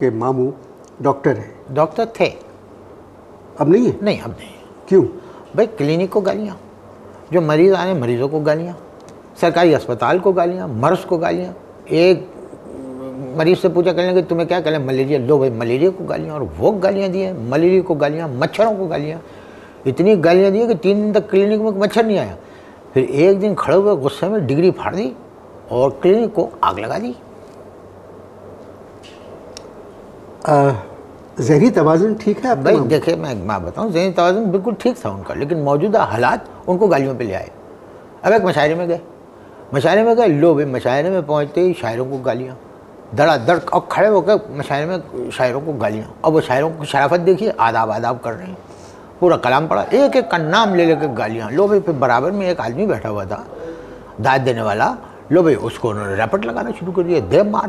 के मामू डॉक्टर हैं। डॉक्टर थे। अब नहीं है? नहीं अब नहीं। क्यों? भाई क्लिनिक को गालियाँ। जो मरीज़ आए मरीजों को गालियाँ। सरकारी अस्पताल को गालियाँ मर्स को गालियाँ। एक मरीज़ से पूछा करेंगे कि तुम्हें क्या करें मलेरिया लो भाई मलेरिया को गालियाँ और वो गालियाँ दिए मलेरिया को गालियाँ मच्छरों को गालियाँ। इतनी गालियाँ दी कि तीन दिन तक क्लिनिक में मच्छर नहीं आया। फिर एक दिन खड़े हुए गुस्से में डिग्री फाड़ दी और क्लिनिक को आग लगा दी। आ, जहरी तवाज़ुन ठीक है भाई? देखिए मैं एक बात बताऊँ जहनी तवाज़ुन बिल्कुल ठीक था उनका लेकिन मौजूदा हालात उनको गालियों पे ले आए। अब एक मशायरे में गए। मशायरे में गए लो भाई मशायरे में पहुँचते ही शायरों को गालियाँ। धड़ाधड़ और खड़े होकर मशायरे में शायरों को गालियाँ। अब वो शायरों की शराफत देखिए आदाब आदाब कर रहे हैं। पूरा कलाम पड़ा एक एक का नाम ले लेकर गालियाँ। लो भाई फिर बराबर में एक आदमी बैठा हुआ था दाद देने वाला। लो भाई उसको उन्होंने रैपट लगाना शुरू कर दिया दे मार